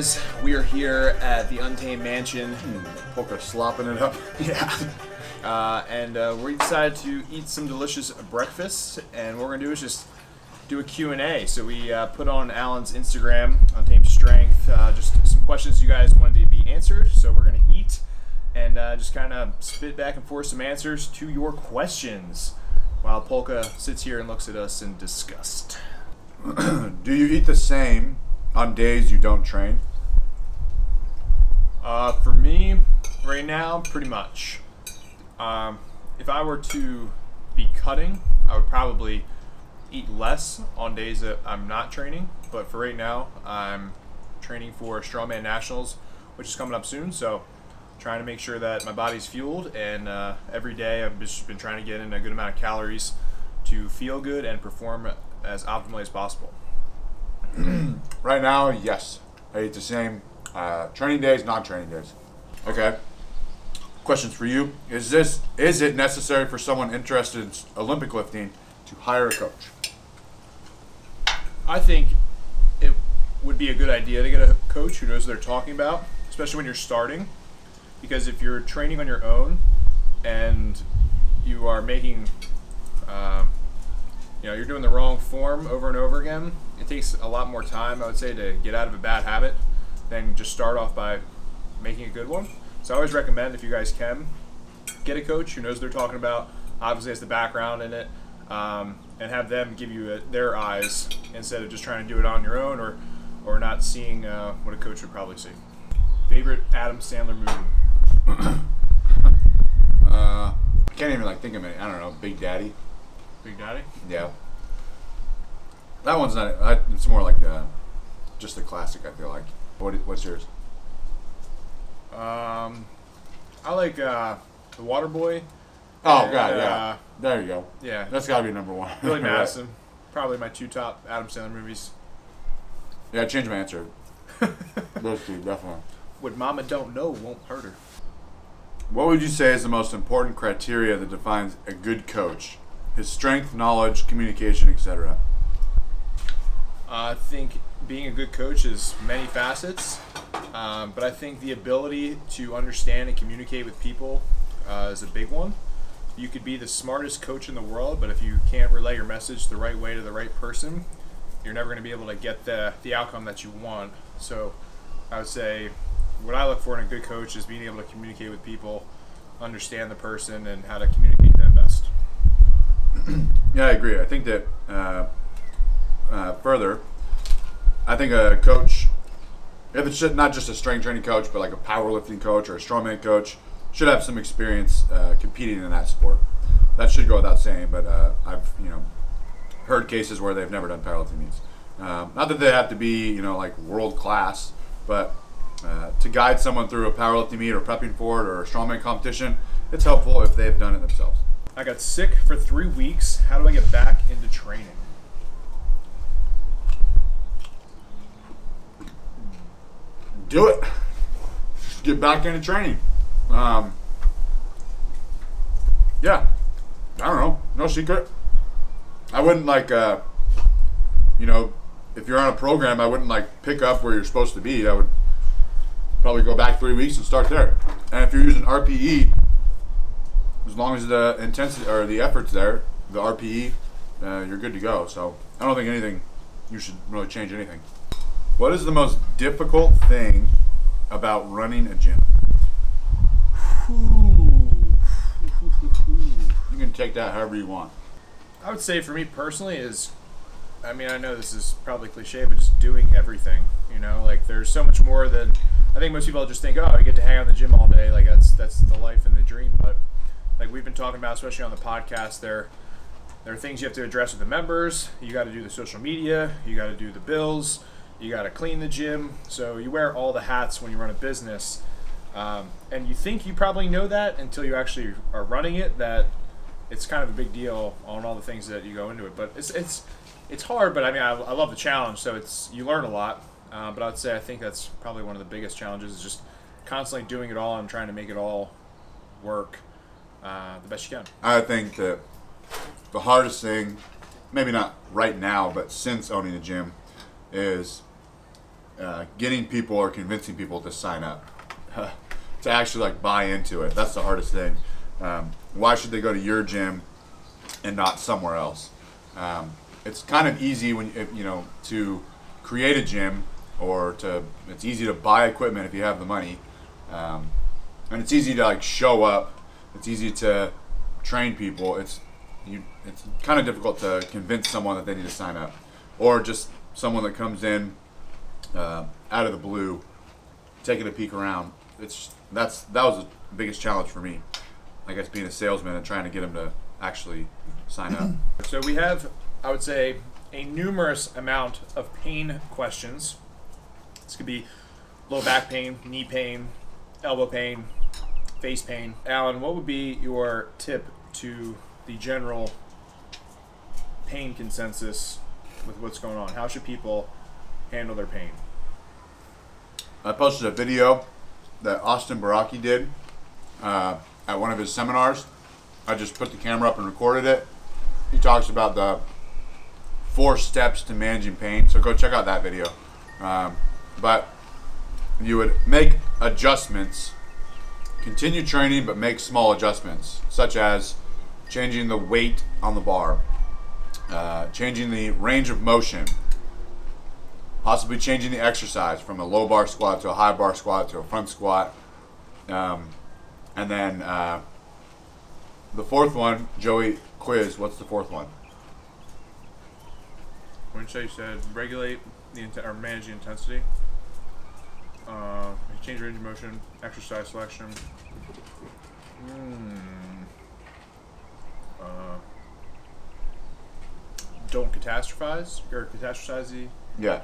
guys? We are here at the Untamed Mansion. Poker slopping it up. Yeah. Uh, and uh, we decided to eat some delicious breakfast, and what we're gonna do is just do a Q&A. So we uh, put on Alan's Instagram, Untamed Strength, uh, just some questions you guys wanted to be answered. So we're gonna eat and uh, just kind of spit back and forth some answers to your questions, while Polka sits here and looks at us in disgust. Do you eat the same on days you don't train? Uh, for me, right now, pretty much. Um, if I were to be cutting, I would probably eat less on days that I'm not training. But for right now, I'm training for Strongman Nationals, which is coming up soon. So, trying to make sure that my body's fueled, and uh, every day I've just been trying to get in a good amount of calories to feel good and perform as optimally as possible. Right now, yes. I eat the same uh, training days, non-training days. Okay. Questions for you: Is this is it necessary for someone interested in Olympic lifting to hire a coach? I think it would be a good idea to get a coach who knows what they're talking about, especially when you're starting. Because if you're training on your own and you are making, uh, you know, you're doing the wrong form over and over again, it takes a lot more time, I would say, to get out of a bad habit than just start off by making a good one. So I always recommend if you guys can get a coach who knows what they're talking about, obviously has the background in it, um, and have them give you a, their eyes instead of just trying to do it on your own or, or not seeing uh, what a coach would probably see. Favorite Adam Sandler movie? Uh, I can't even like think of it. I don't know. Big Daddy. Big Daddy? Yeah. That one's not. It's more like uh, just a classic. I feel like. What, what's yours? Um, I like uh, The Water Boy. Oh And, God, yeah. uh, there you go. Yeah, That's got to be number one. Billy Right. Madison. Probably my two top Adam Sandler movies. Yeah, change my answer. Those two, definitely. What Mama don't know won't hurt her. What would you say is the most important criteria that defines a good coach? His strength, knowledge, communication, etc. I think being a good coach is many facets, um, but I think the ability to understand and communicate with people uh, is a big one. You could be the smartest coach in the world, but if you can't relay your message the right way to the right person, you're never going to be able to get the, the outcome that you want. So I would say what I look for in a good coach is being able to communicate with people, understand the person, and how to communicate them best. Yeah, I agree. I think that uh, uh, further, I think a coach, if it's not just a strength training coach, but like a powerlifting coach or a strongman coach, should have some experience uh, competing in that sport. That should go without saying, but uh, I've you know heard cases where they've never done powerlifting meets. Um, not that they have to be you know like world class, but uh, to guide someone through a powerlifting meet or prepping for it or a strongman competition, it's helpful if they've done it themselves. I got sick for three weeks. How do I get back into training? Do it. Get back into training. Um, yeah, I don't know. No secret. I wouldn't like, uh, you know, if you're on a program, I wouldn't like pick up where you're supposed to be. I would probably go back three weeks and start there. And if you're using RPE, as long as the intensity or the effort's there, the RPE, uh, you're good to go. So I don't think anything, you should really change anything. What is the most difficult thing about running a gym? You can take that however you want. I would say for me personally is, I mean, I know this is probably cliche, but just doing everything. You know, like there's so much more than I think most people just think, oh, I get to hang out in the gym all day. Like that's that's the life and the dream. But like we've been talking about, especially on the podcast, there there are things you have to address with the members. You got to do the social media. You got to do the bills. You got to clean the gym. So you wear all the hats when you run a business. Um, and you think you probably know that until you actually are running it. That it's kind of a big deal on all the things that you go into it. But it's it's it's hard. But I mean, I, I love the challenge. So it's you learn a lot. Uh, but I'd say I think that's probably one of the biggest challenges is just constantly doing it all and trying to make it all work uh, the best you can. I think that the hardest thing, maybe not right now, but since owning a gym, is uh, getting people or convincing people to sign up, to actually like buy into it. That's the hardest thing. Um, why should they go to your gym and not somewhere else? Um, it's kind of easy when you know to create a gym or to it's easy to buy equipment if you have the money, um, and it's easy to like show up. It's easy to train people. It's you. It's kind of difficult to convince someone that they need to sign up, or just someone that comes in uh, out of the blue, taking a peek around. It's that's that was the biggest challenge for me. I guess being a salesman and trying to get them to actually sign up. So we have, I would say, a numerous amount of pain questions. This could be low back pain, knee pain, elbow pain, face pain. Alan, what would be your tip to the general pain consensus with what's going on? How should people handle their pain? I posted a video that Austin Baraki did uh, at one of his seminars. I just put the camera up and recorded it. He talks about the four steps to managing pain. So go check out that video. Um, but you would make adjustments, continue training, but make small adjustments, such as changing the weight on the bar, uh, changing the range of motion, possibly changing the exercise from a low bar squat to a high bar squat to a front squat. Um, and then uh, the fourth one, Joey, quiz. What's the fourth one? When you said regulate the int- or manage the intensity, uh, change range of motion, exercise selection. Hmm. Uh, don't catastrophize or catastrophize the. Yeah.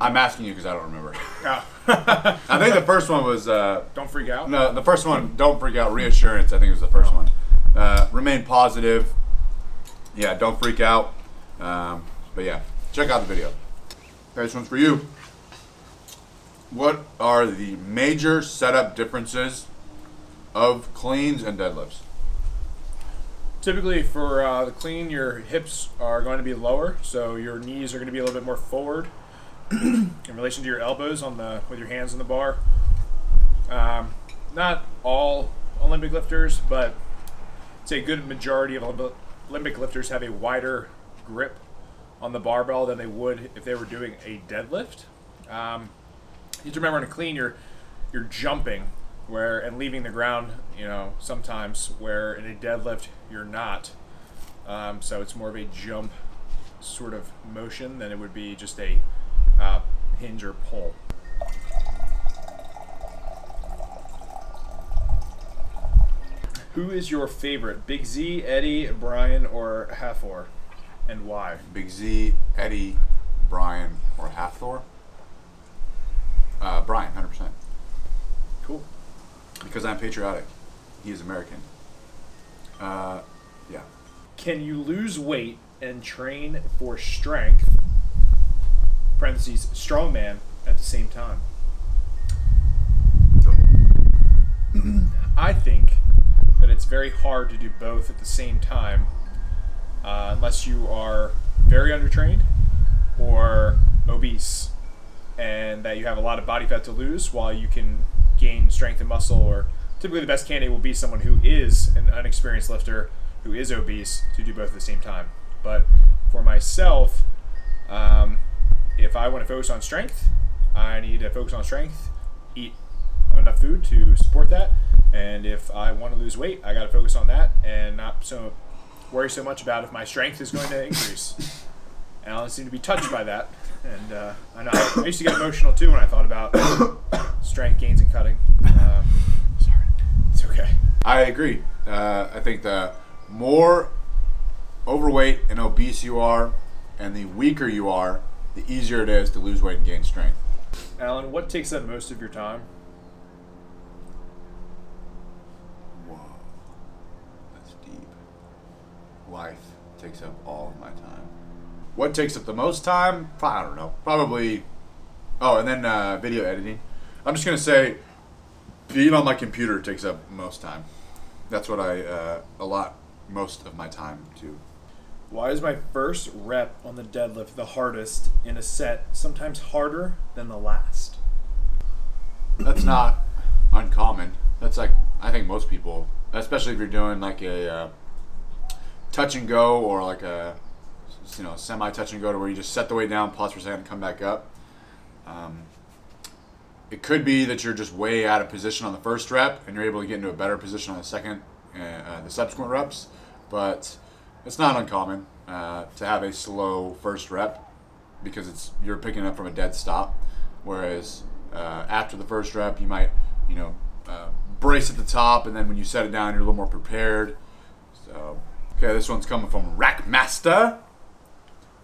I'm asking you because I don't remember. Ah. I think the first one was uh, don't freak out. no. The first one, don't freak out. Reassurance. I think it was the first one. Uh, remain positive. Yeah, don't freak out. Um, but yeah, check out the video. Okay, this one's for you. What are the major setup differences of cleans and deadlifts? Typically, for uh, the clean, your hips are going to be lower, so your knees are going to be a little bit more forward in relation to your elbows on the with your hands on the bar. Um, not all Olympic lifters, but say a good majority of Olympic lifters have a wider grip on the barbell than they would if they were doing a deadlift. Um, you have to remember in a clean, you're you're jumping where and leaving the ground. You know, sometimes where in a deadlift you're not. Um, so it's more of a jump sort of motion than it would be just a uh, hinge or pull. Who is your favorite? Big Z, Eddie, Brian, or Hafthor? And why? Big Z, Eddie, Brian, or Hafthor? Uh, Brian, 100%. Cool. Because I'm patriotic. He is American. Uh, yeah. Can you lose weight and train for strength? Parentheses, strongman at the same time. I think that it's very hard to do both at the same time uh, unless you are very undertrained or obese and that you have a lot of body fat to lose while you can gain strength and muscle or typically the best candidate will be someone who is an unexperienced lifter who is obese to do both at the same time but for myself um, if i want to focus on strength i need to focus on strength eat enough food to support that and if i want to lose weight i got to focus on that and not so worry so much about if my strength is going to increase alan seemed to be touched by that and uh, I know I used to get emotional too when I thought about strength gains and cutting. Um, sorry, it's okay. I agree. Uh, I think the more overweight and obese you are, and the weaker you are, the easier it is to lose weight and gain strength. Alan, what takes up most of your time? Whoa, that's deep. Life takes up all of my time. What takes up the most time? I don't know. Probably. Oh, and then uh, video editing. I'm just gonna say, being on my computer takes up most time. That's what I uh, allot most of my time to. Why is my first rep on the deadlift the hardest in a set, sometimes harder than the last? That's not uncommon. That's like I think most people, especially if you're doing like a uh, touch and go or like a you know semi touch and go to where you just set the weight down, pause for a second, and come back up. Um, it could be that you're just way out of position on the first rep and you're able to get into a better position on the second, uh, uh, the subsequent reps. But it's not uncommon uh, to have a slow first rep because it's you're picking up from a dead stop. Whereas uh, after the first rep, you might you know uh, brace at the top, and then when you set it down, you're a little more prepared. So okay, this one's coming from Rackmaster.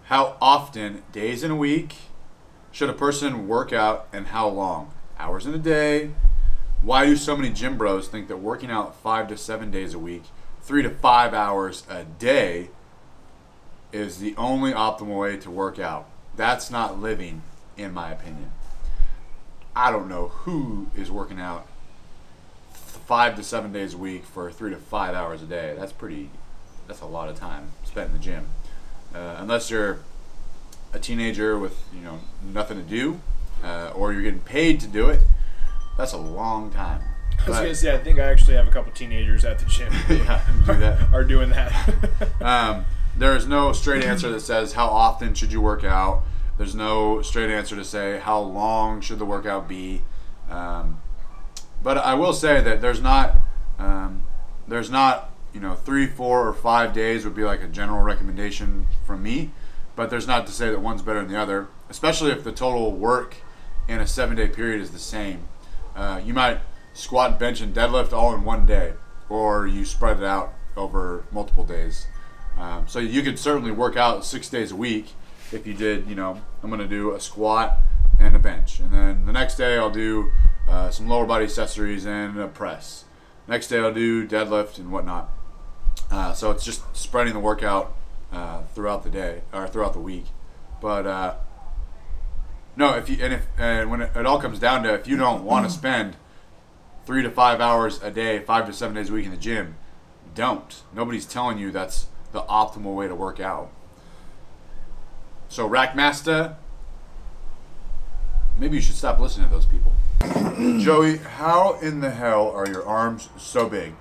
How often, days in a week, should a person work out and how long? Hours in a day. Why do so many gym bros think that working out five to seven days a week, three to five hours a day, is the only optimal way to work out? That's not living, in my opinion. I don't know who is working out five to seven days a week for three to five hours a day. That's pretty. That's a lot of time spent in the gym. Uh, unless you're a teenager with you know nothing to do, uh, or you're getting paid to do it, that's a long time. I was gonna say, I think I actually have a couple teenagers at the gym. yeah, do that. are doing that. Um, there is no straight answer that says how often should you work out. There's no straight answer to say how long should the workout be. Um, but I will say that there's not um, there's not you know three, four, or five days would be like a general recommendation from me. But there's not to say that one's better than the other, especially if the total work in a seven day period is the same. Uh, you might squat, bench, and deadlift all in one day, or you spread it out over multiple days. Um, so you could certainly work out six days a week if you did, you know, I'm going to do a squat and a bench. And then the next day I'll do uh, some lower body accessories and a press. Next day I'll do deadlift and whatnot. Uh, so it's just spreading the workout uh, throughout the day or throughout the week. But uh, no, if you and if and when it, it all comes down to if you don't want to spend three to five hours a day, five to seven days a week in the gym, don't. Nobody's telling you that's the optimal way to work out. So Rackmaster, maybe you should stop listening to those people. Joey, how in the hell are your arms so big?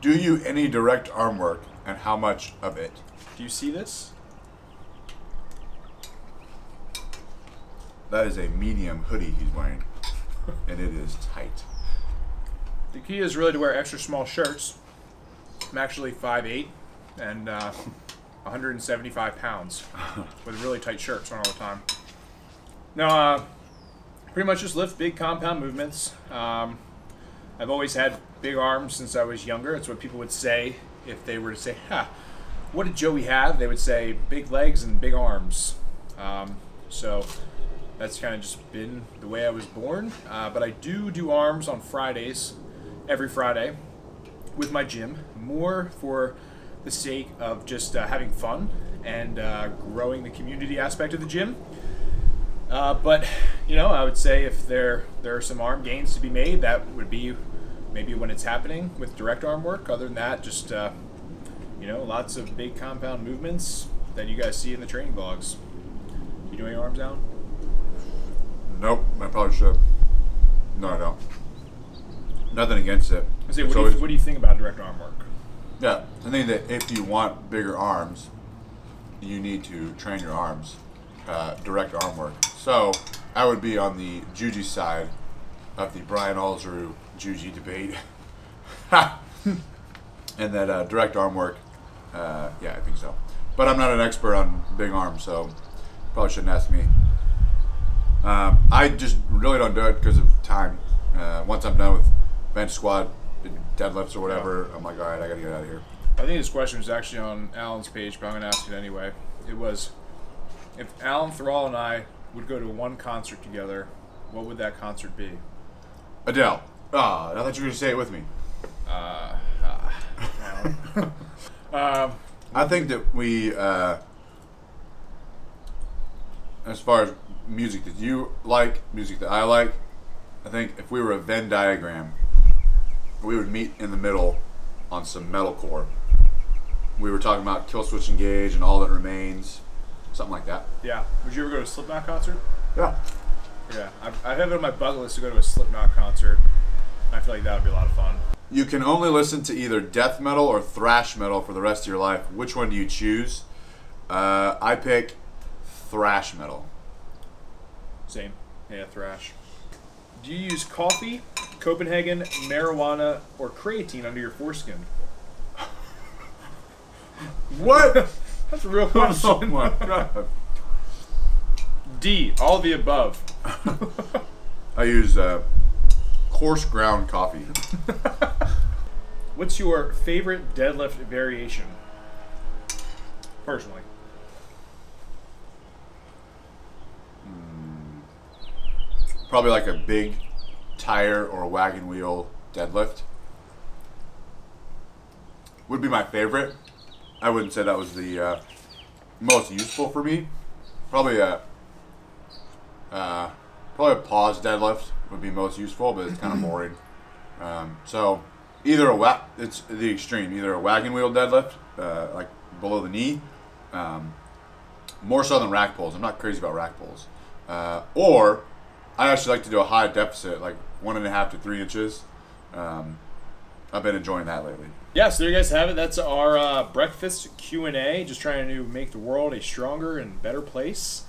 Do you any direct arm work and how much of it? Do you see this? That is a medium hoodie he's wearing, and it is tight. The key is really to wear extra small shirts. I'm actually 5'8 and uh, 175 pounds with really tight shirts on all the time. Now, uh, pretty much just lift big compound movements. Um, I've always had big arms since I was younger. It's what people would say if they were to say, ha, what did Joey have? They would say big legs and big arms. Um, so that's kind of just been the way I was born. Uh, but I do do arms on Fridays, every Friday, with my gym, more for the sake of just uh, having fun and uh, growing the community aspect of the gym. Uh, but you know, I would say if there there are some arm gains to be made, that would be maybe when it's happening with direct arm work. Other than that, just uh, you know, lots of big compound movements that you guys see in the training vlogs. You doing arms down? Nope, I probably should. No, I don't. Nothing against it. I say, what, do you, what do you think about direct arm work? Yeah, I think that if you want bigger arms, you need to train your arms, uh, direct arm work. So I would be on the Juji side of the Brian Alsruhe Juji debate, and that uh, direct arm work. Uh, yeah, I think so. But I'm not an expert on big arms, so probably shouldn't ask me. Um, I just really don't do it because of time. Uh, once I'm done with bench squat, deadlifts or whatever, I'm like, all right, I gotta get out of here. I think this question was actually on Alan's page, but I'm to ask it anyway. It was if Alan Thrall and I would go to one concert together, what would that concert be? Adele. Ah, I thought you were gonna say it with me. Uh, uh, um, I think that we, uh, as far as music that you like, music that I like, I think if we were a Venn diagram, we would meet in the middle on some metalcore. we were talking about Killswitch Engage and All That Remains, something like that. Yeah. Would you ever go to a Slipknot concert? Yeah. Yeah. I, I have it on my bucket list to go to a Slipknot concert. I feel like that would be a lot of fun. You can only listen to either death metal or thrash metal for the rest of your life. Which one do you choose? Uh, I pick thrash metal. Same. Yeah, thrash. Do you use coffee, Copenhagen, marijuana, or creatine under your foreskin? What? That's a real oh question. my god. D. All the above. I use uh, coarse ground coffee. What's your favorite deadlift variation? Personally. Probably like a big tire or a wagon wheel deadlift. Would be my favorite. I wouldn't say that was the uh, most useful for me. Probably a uh, probably a pause deadlift would be most useful, but it's kind of boring. Um, so either a wa- it's the extreme, either a wagon wheel deadlift, uh, like below the knee, um, more so than rack pulls. I'm not crazy about rack pulls, uh, or I actually like to do a high deficit, like one and a half to three inches. Um, I've been enjoying that lately. Yeah, so there you guys have it. That's our uh, breakfast Q and A. Just trying to make the world a stronger and better place.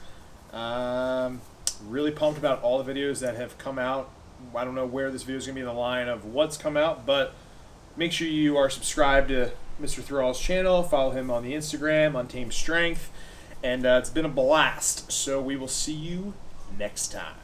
Um, really pumped about all the videos that have come out. I don't know where this video is going to be in the line of what's come out, but make sure you are subscribed to Mr. Thrall's channel. Follow him on the Instagram, Untamed Strength, and uh, it's been a blast. So we will see you next time.